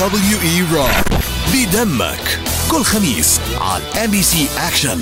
WE Raw. بدمك. كل خميس على ام بي سي اكشن